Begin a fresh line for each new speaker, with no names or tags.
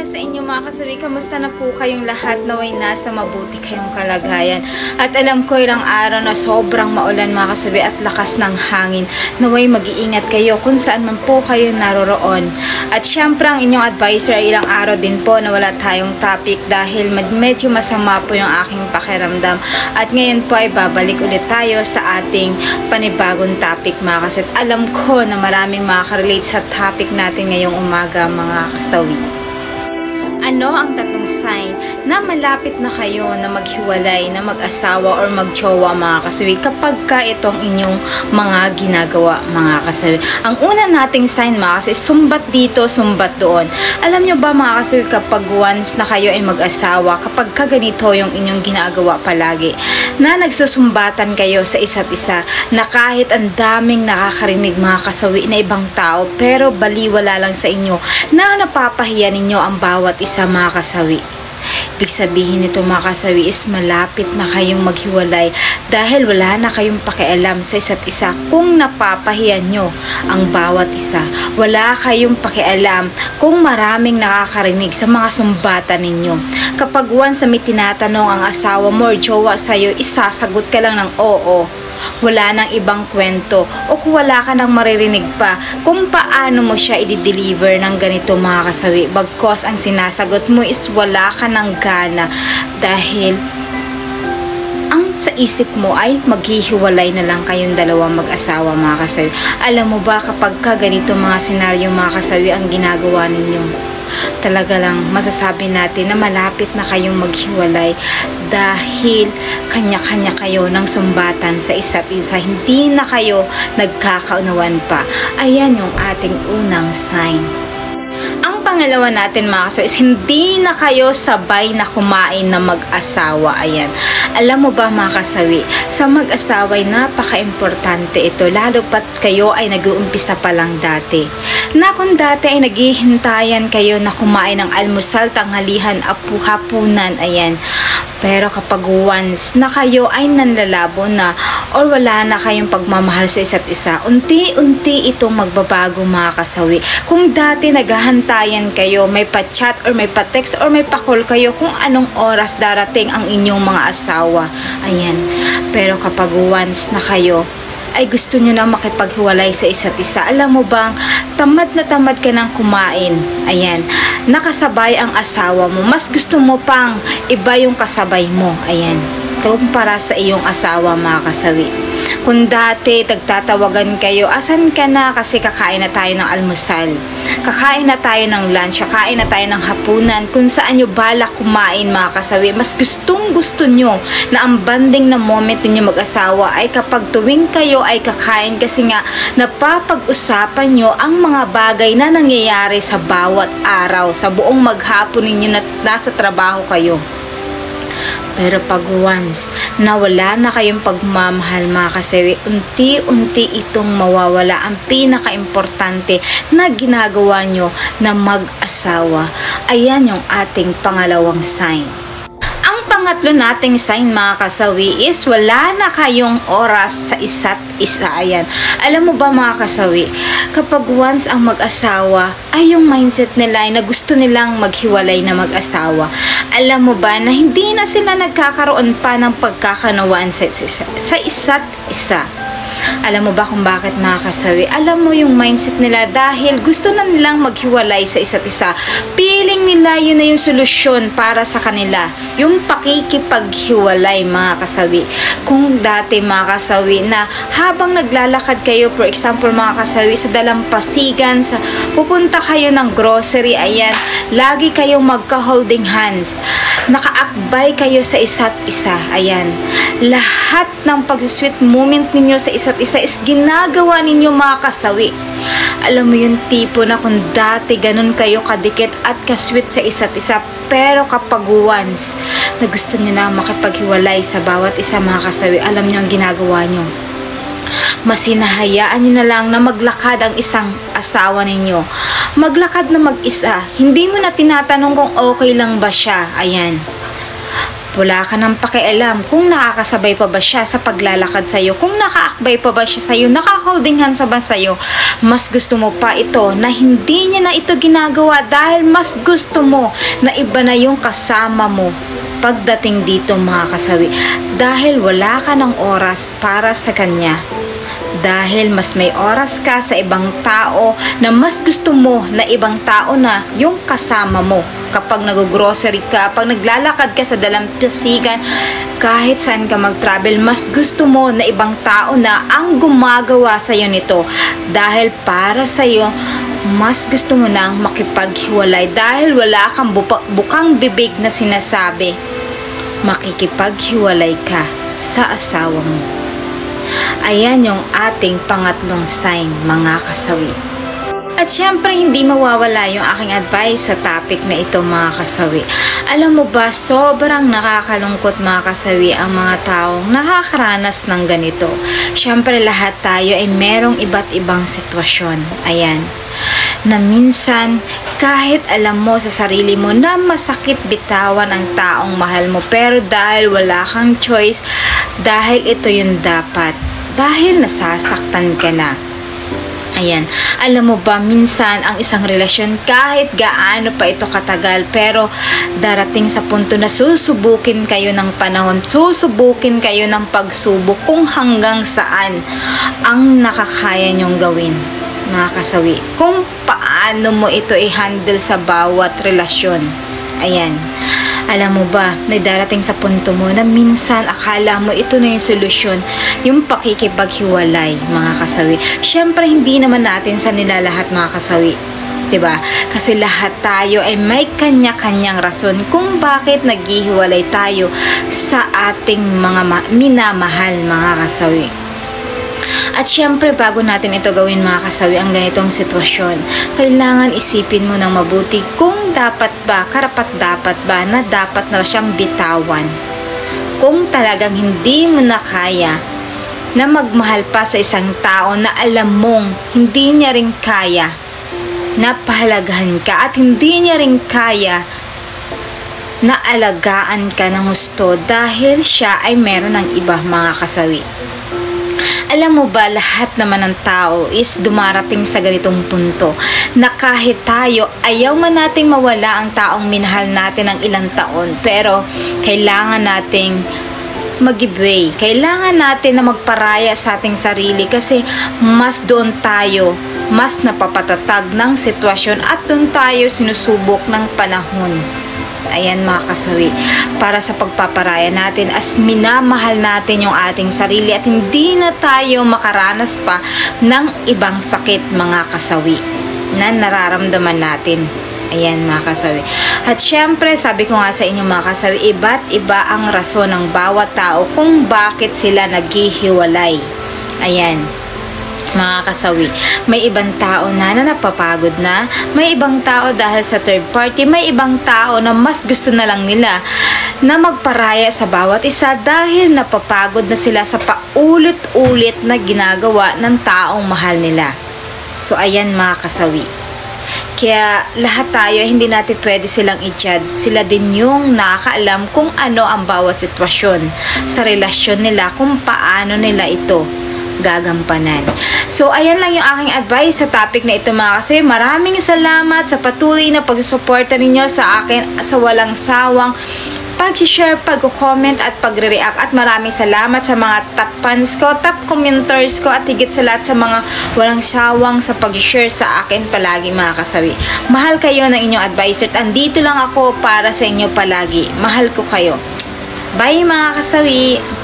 umaga sa inyo mga kasabi. Kamusta na po kayong lahat? Naway nasa mabuti kayong kalagayan. At alam ko ilang araw na sobrang maulan mga kasabi at lakas ng hangin. Naway mag-iingat kayo kung saan man po kayo naroroon. At syempre ang inyong advisor ay ilang araw din po na wala tayong topic dahil med- medyo masama po yung aking pakiramdam. At ngayon po ay babalik ulit tayo sa ating panibagong topic mga kasabi. At alam ko na maraming makaka-relate sa topic natin ngayong umaga mga kasawi. Ano ang tatlong sign na malapit na kayo na maghiwalay, na mag-asawa or mag-jowa mga kasawi kapag ka itong inyong mga ginagawa mga kasawi. Ang una nating sign mga kasawi, sumbat dito, sumbat doon. Alam nyo ba mga kasawi kapag once na kayo ay mag-asawa, kapag ka ganito yung inyong ginagawa palagi, na nagsusumbatan kayo sa isa't isa, na kahit ang daming nakakarinig mga kasawi na ibang tao, pero baliwala lang sa inyo, na napapahiya ninyo ang bawat isa mga kasawi. Ibig sabihin nito mga kasawi is malapit na kayong maghiwalay dahil wala na kayong pakialam sa isa't isa kung napapahiyan nyo ang bawat isa. Wala kayong pakialam kung maraming nakakarinig sa mga sumbatan ninyo. Kapag once may tinatanong ang asawa mo or jowa sa'yo, isasagot ka lang ng oo wala nang ibang kwento o kung wala ka nang maririnig pa kung paano mo siya i-deliver ng ganito mga kasawi bagkos ang sinasagot mo is wala ka nang gana dahil ang sa isip mo ay maghihiwalay na lang kayong dalawa mag-asawa mga kasawi. Alam mo ba kapag ka ganito mga senaryo mga kasawi ang ginagawa ninyo? Talaga lang masasabi natin na malapit na kayong maghiwalay dahil kanya-kanya kayo ng sumbatan sa isa't isa. Hindi na kayo nagkakaunawan pa. Ayan yung ating unang sign pangalawa natin mga kaso is hindi na kayo sabay na kumain na mag-asawa. Ayan. Alam mo ba mga kasawi, sa mag-asawa ay napaka-importante ito lalo pat kayo ay nag-uumpisa pa lang dati. Na kung dati ay naghihintayan kayo na kumain ng almusal, tanghalihan, apu, hapunan, ayan. Pero kapag once na kayo ay nanlalabo na or wala na kayong pagmamahal sa isa't isa, unti-unti itong magbabago mga kasawi. Kung dati naghahantayan kayo, may pa-chat or may pa-text or may pa-call kayo kung anong oras darating ang inyong mga asawa. Ayan. Pero kapag once na kayo, ay gusto nyo na makipaghiwalay sa isa't isa. Alam mo bang, tamad na tamad ka ng kumain. Ayan, nakasabay ang asawa mo. Mas gusto mo pang iba yung kasabay mo. Ayan, kumpara sa iyong asawa mga kasawi. Kung dati tagtatawagan kayo, asan ka na kasi kakain na tayo ng almusal. Kakain na tayo ng lunch, kakain na tayo ng hapunan, kung saan nyo balak kumain mga kasawi. Mas gustong gusto nyo na ang banding na moment ninyo mag-asawa ay kapag tuwing kayo ay kakain kasi nga napapag-usapan nyo ang mga bagay na nangyayari sa bawat araw, sa buong maghapon ninyo na nasa trabaho kayo. Pero pag once na wala na kayong pagmamahal mga kasawi, unti-unti itong mawawala ang pinaka-importante na ginagawa nyo na mag-asawa. Ayan yung ating pangalawang sign pangatlo nating sign mga kasawi is wala na kayong oras sa isa't isa. Ayan. Alam mo ba mga kasawi, kapag once ang mag-asawa ay yung mindset nila ay na gusto nilang maghiwalay na mag-asawa. Alam mo ba na hindi na sila nagkakaroon pa ng pagkakanawaan sa, sa, sa isa't isa. Alam mo ba kung bakit mga kasawi? Alam mo yung mindset nila dahil gusto na nilang maghiwalay sa isa't isa. Feeling nila yun na yung solusyon para sa kanila. Yung pakikipaghiwalay mga kasawi. Kung dati mga kasawi na habang naglalakad kayo, for example mga kasawi, sa dalampasigan, sa, pupunta kayo ng grocery, ayan, lagi kayong magka-holding hands. Nakaakbay kayo sa isa't isa, ayan. Lahat ng pag-sweet moment ninyo sa isa't isa is ginagawa ninyo mga kasawi. Alam mo yung tipo na kung dati ganun kayo kadikit at kasweet sa isa't isa pero kapag once na gusto niyo na makipaghiwalay sa bawat isa mga kasawi, alam niyo ang ginagawa niyo masinahayaan niyo na lang na maglakad ang isang asawa ninyo. Maglakad na mag-isa. Hindi mo na tinatanong kung okay lang ba siya. Ayan Wala ka nang pakialam kung nakakasabay pa ba siya sa paglalakad sa'yo, kung nakaakbay pa ba siya sa'yo, nakaholding hands pa ba sa'yo. Mas gusto mo pa ito na hindi niya na ito ginagawa dahil mas gusto mo na iba na yung kasama mo pagdating dito mga kasawi. Dahil wala ka ng oras para sa kanya dahil mas may oras ka sa ibang tao na mas gusto mo na ibang tao na yung kasama mo. Kapag nag-grocery ka, pag naglalakad ka sa dalampasigan, kahit saan ka mag-travel, mas gusto mo na ibang tao na ang gumagawa sa iyo nito. Dahil para sa iyo mas gusto mo nang makipaghiwalay dahil wala kang bukang bibig na sinasabi. Makikipaghiwalay ka sa asawa mo. Ayan yung ating pangatlong sign, mga kasawi. At syempre, hindi mawawala yung aking advice sa topic na ito mga kasawi. Alam mo ba, sobrang nakakalungkot mga kasawi ang mga taong nakakaranas ng ganito. Syempre, lahat tayo ay merong iba't ibang sitwasyon. Ayan na minsan kahit alam mo sa sarili mo na masakit bitawan ang taong mahal mo pero dahil wala kang choice dahil ito yung dapat dahil nasasaktan ka na. Ayan. Alam mo ba, minsan ang isang relasyon kahit gaano pa ito katagal pero darating sa punto na susubukin kayo ng panahon, susubukin kayo ng pagsubok kung hanggang saan ang nakakaya nyong gawin mga kasawi. Kung paano mo ito i-handle sa bawat relasyon. Ayan. Alam mo ba, may darating sa punto mo na minsan akala mo ito na yung solusyon, yung pakikipaghiwalay, mga kasawi. Siyempre, hindi naman natin sa nila lahat mga kasawi. 'di ba? Kasi lahat tayo ay may kanya-kanyang rason kung bakit naghihiwalay tayo sa ating mga minamahal mga kasawi. At syempre, bago natin ito gawin mga kasawi ang ganitong sitwasyon, kailangan isipin mo ng mabuti kung dapat ba, karapat dapat ba na dapat na siyang bitawan. Kung talagang hindi mo na kaya na magmahal pa sa isang tao na alam mong hindi niya rin kaya na pahalagahan ka at hindi niya rin kaya na alagaan ka ng gusto dahil siya ay meron ng iba mga kasawi. Alam mo ba, lahat naman ng tao is dumarating sa ganitong punto na kahit tayo, ayaw man nating mawala ang taong minahal natin ng ilang taon, pero kailangan nating mag-give way. Kailangan natin na magparaya sa ating sarili kasi mas doon tayo, mas napapatatag ng sitwasyon at doon tayo sinusubok ng panahon. Ayan mga kasawi, para sa pagpaparaya natin as minamahal natin yung ating sarili at hindi na tayo makaranas pa ng ibang sakit mga kasawi na nararamdaman natin. Ayan mga kasawi. At syempre, sabi ko nga sa inyo mga kasawi, iba't iba ang rason ng bawat tao kung bakit sila naghihiwalay. Ayan mga kasawi. May ibang tao na na napapagod na, may ibang tao dahil sa third party, may ibang tao na mas gusto na lang nila na magparaya sa bawat isa dahil napapagod na sila sa paulit-ulit na ginagawa ng taong mahal nila. So ayan mga kasawi. Kaya lahat tayo, hindi natin pwede silang i-judge. Sila din yung nakakaalam kung ano ang bawat sitwasyon sa relasyon nila, kung paano nila ito gagampanan. So, ayan lang yung aking advice sa topic na ito mga kasi. Maraming salamat sa patuloy na pagsusuporta ninyo sa akin sa walang sawang pag-share, pag-comment at pagre-react at maraming salamat sa mga top fans ko, top commenters ko at higit sa lahat sa mga walang sawang sa pag-share sa akin palagi mga kasawi. Mahal kayo ng inyong advisor at andito lang ako para sa inyo palagi. Mahal ko kayo. Bye mga kasawi!